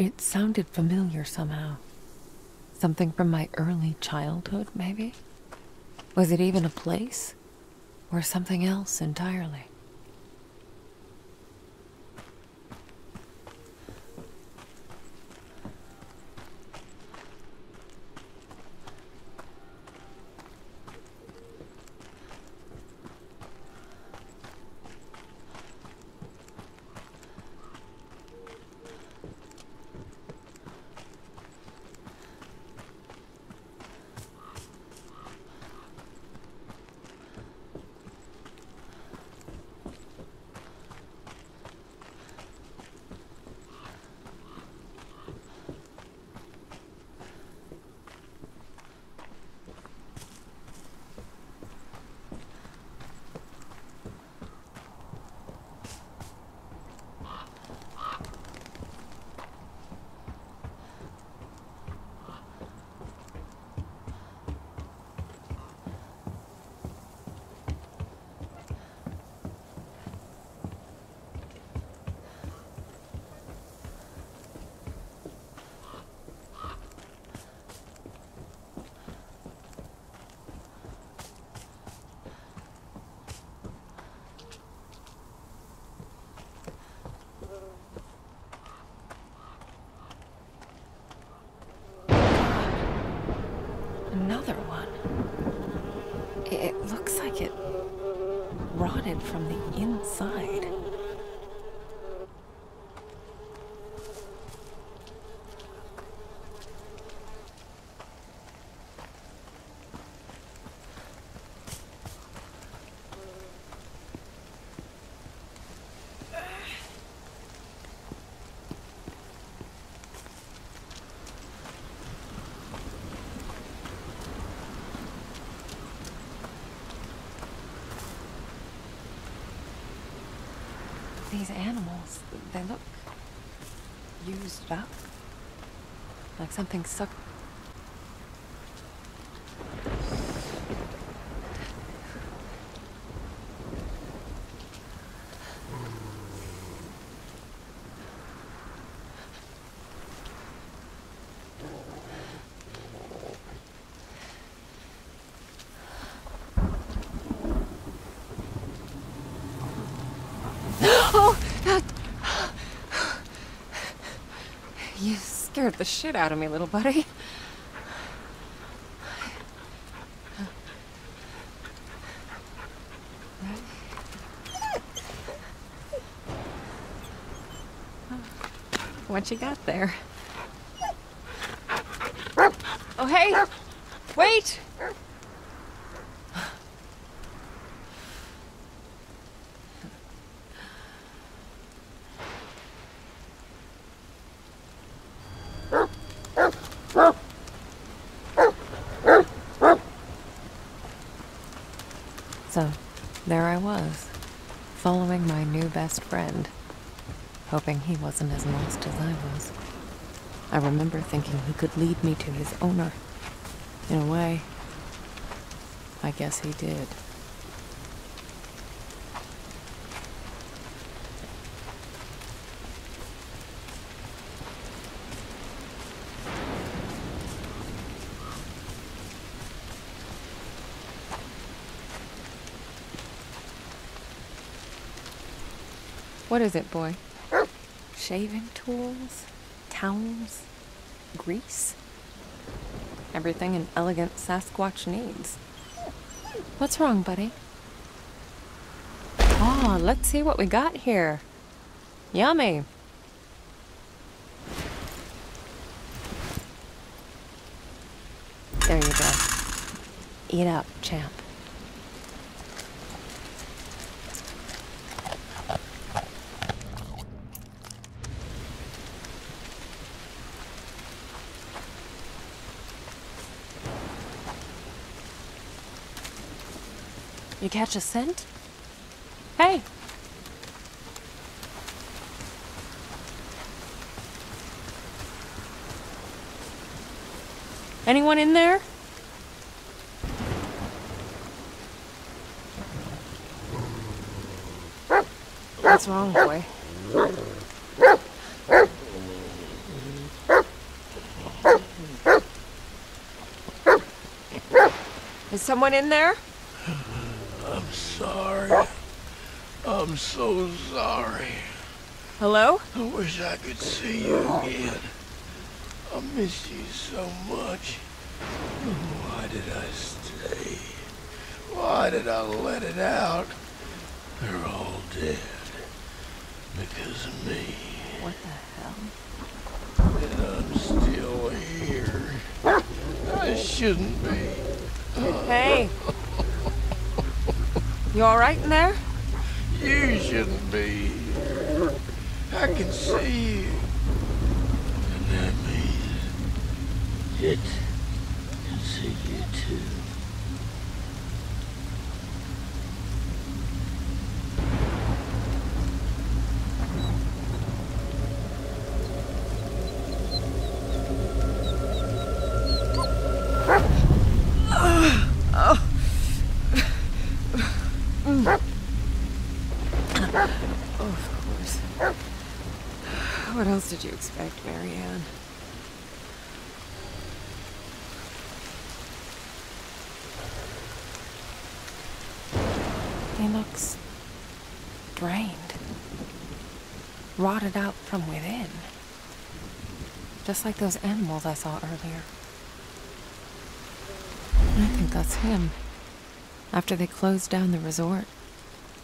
It sounded familiar somehow. Something from my early childhood, maybe? Was it even a place? Or something else entirely? Looks like it rotted from the inside. These animals, they look used up. Like something sucked. Oh! that- You scared the shit out of me, little buddy. What you got there? Oh, hey! Wait! So, there I was, following my new best friend, hoping he wasn't as lost as I was. I remember thinking he could lead me to his owner. In a way, I guess he did. What is it, boy? Shaving tools? Towels? Grease? Everything an elegant Sasquatch needs. What's wrong, buddy? Oh, let's see what we got here. Yummy. There you go. Eat up, champ. You catch a scent? Hey! Anyone in there? What's wrong, boy? Is someone in there? I'm so sorry. Hello? I wish I could see you again. I miss you so much. Why did I stay? Why did I let it out? They're all dead. Because of me. What the hell? And I'm still here. I shouldn't be. Hey. You alright in there? You shouldn't be here. I can see you. And that means it can see you too. What else did you expect, Marianne? He looks drained, rotted out from within. Just like those animals I saw earlier. I think that's him. After they closed down the resort,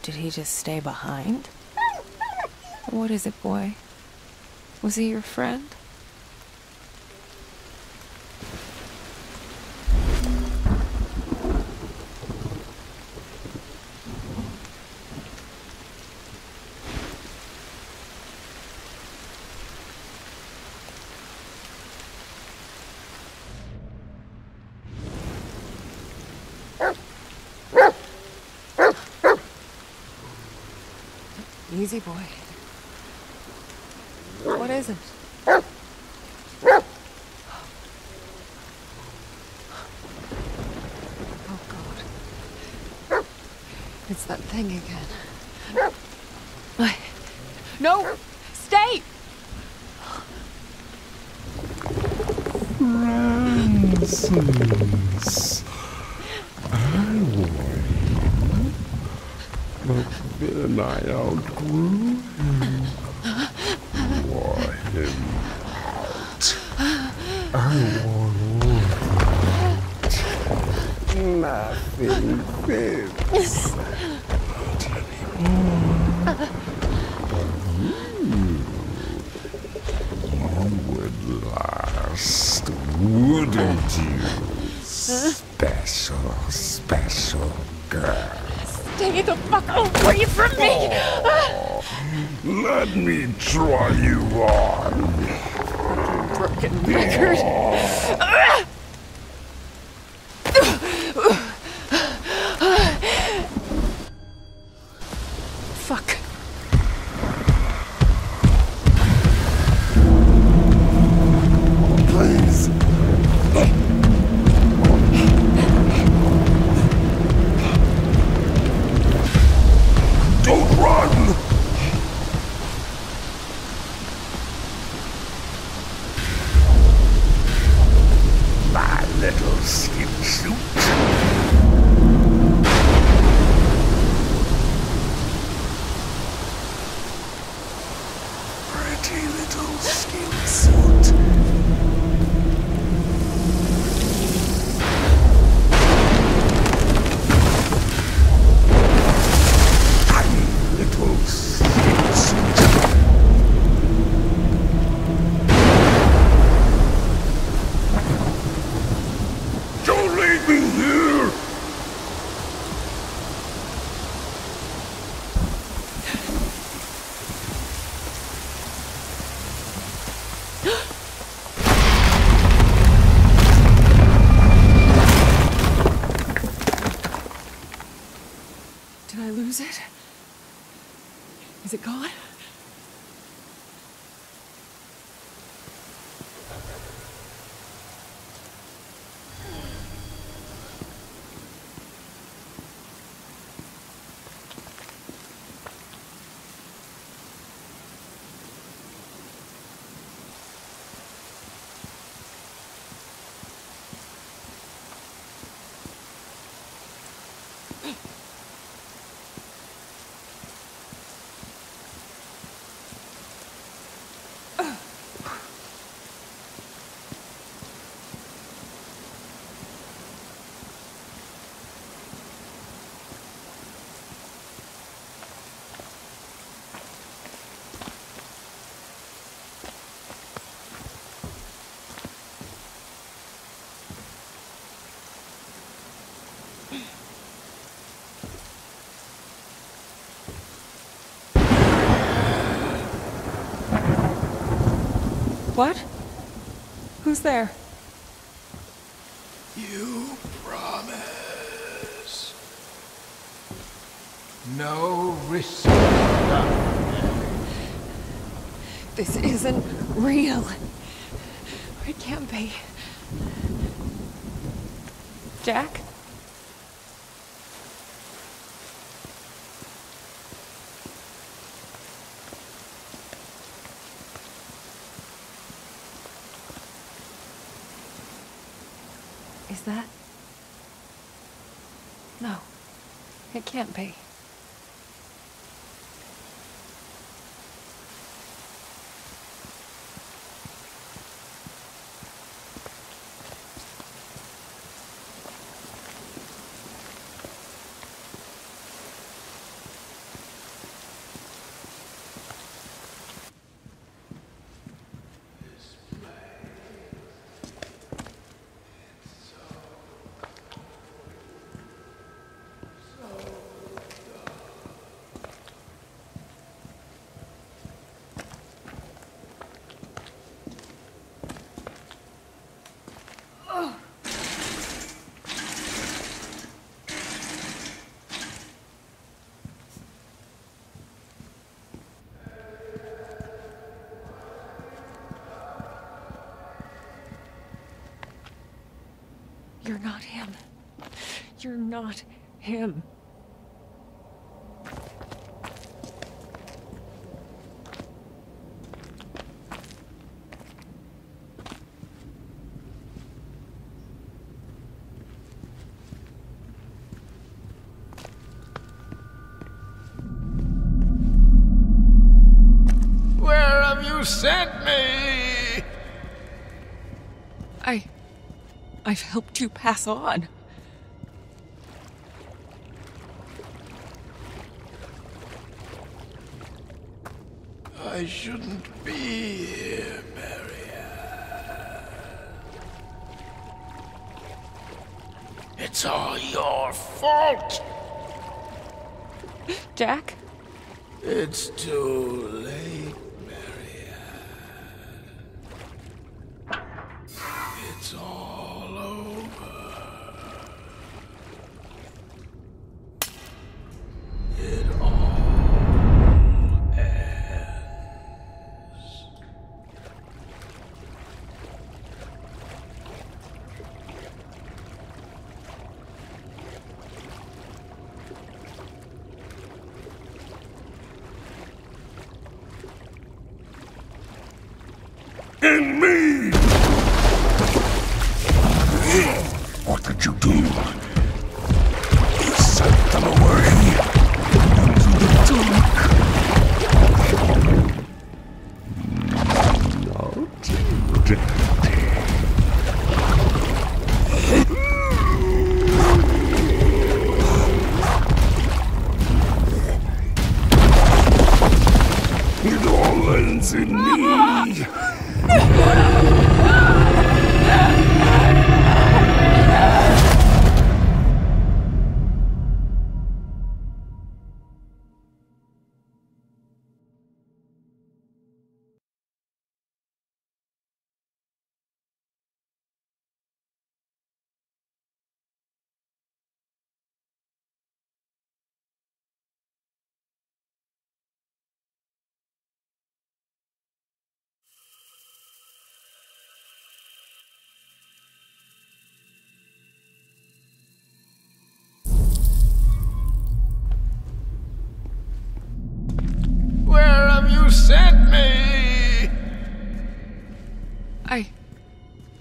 did he just stay behind? What is it, boy? Was he your friend? Easy boy. What is it? Oh god. It's that thing again. I... No! Stay! Francis, I warned you, but then I outgrew him. Wore him out. I won out. Nothing fits anymore. You would last, wouldn't you? Special, special girl. Stay the fuck away from me! Let me try you on. Broken record. Fuck. Don't run! What? Who's there? You promise. No risk. This isn't real. It can't be. Jack? Is that. No, it can't be. You're not him. You're not him. Pass on. I shouldn't be here, Marianne. It's all your fault. Jack? It's too late, Marianne. It's all over. It all ends. In me! What did you do? You sent them away into the dark. Not you,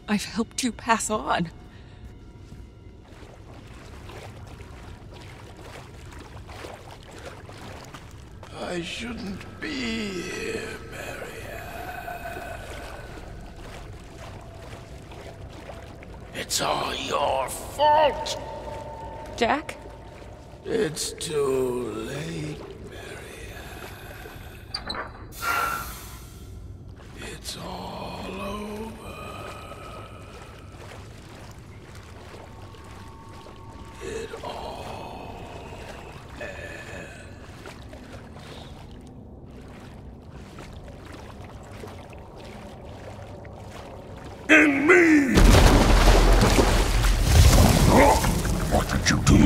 I've helped you pass on. I shouldn't be here, Marianne. It's all your fault. Jack? It's too late, Marianne. It's all over. It all ends. In me! What did you do?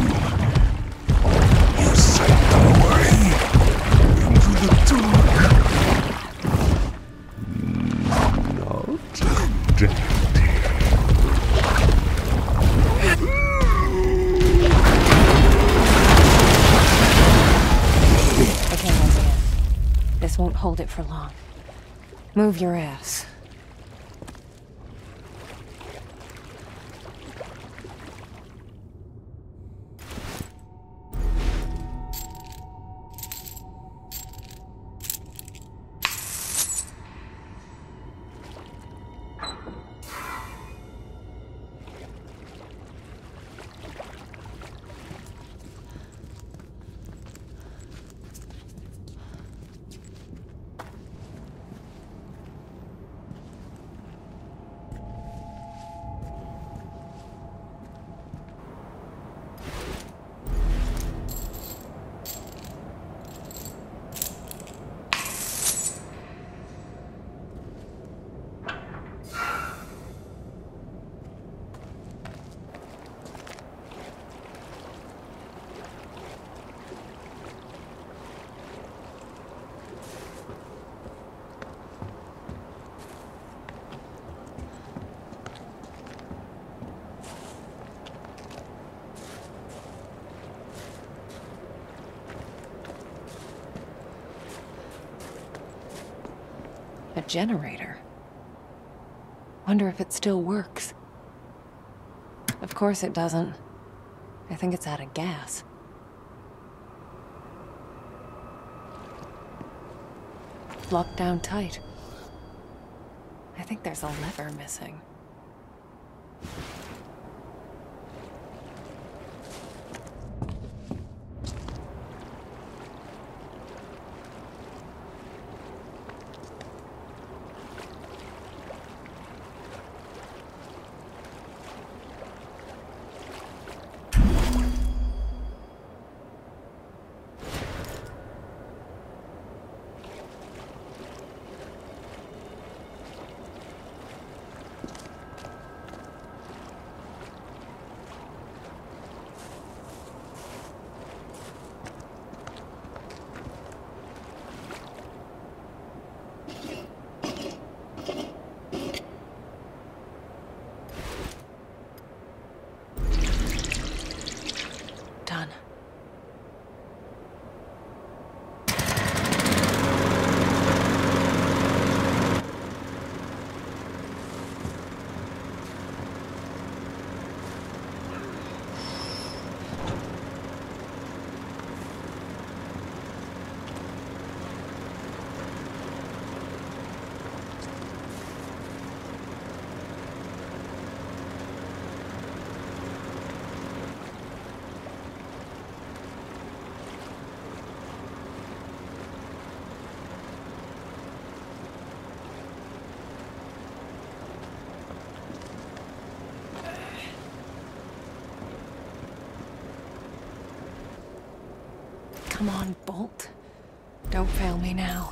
You sent them away into the dark. Not empty. Okay, Isaiah. This won't hold it for long. Move your ass. A generator. Wonder if it still works. Of course it doesn't. I think it's out of gas. Locked down tight. I think there's a lever missing. Come on, Bolt. Don't fail me now.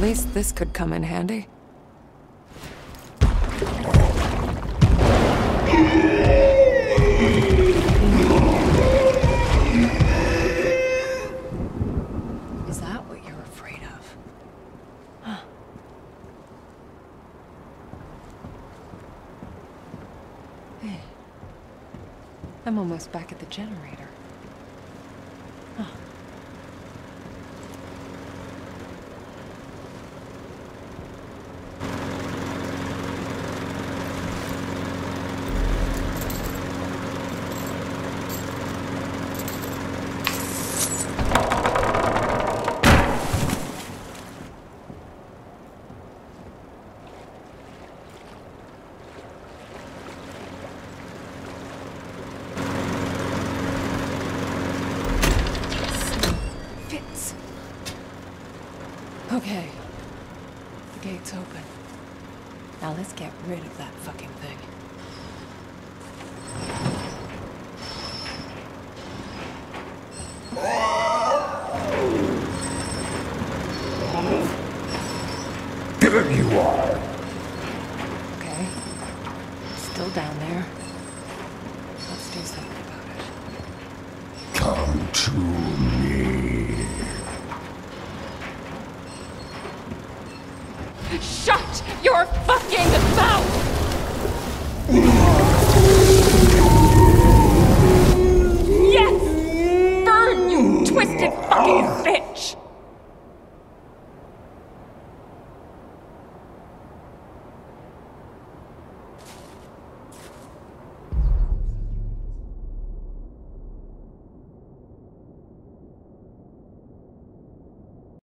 At least this could come in handy. Is that what you're afraid of? Huh. Hey. I'm almost back at the generator.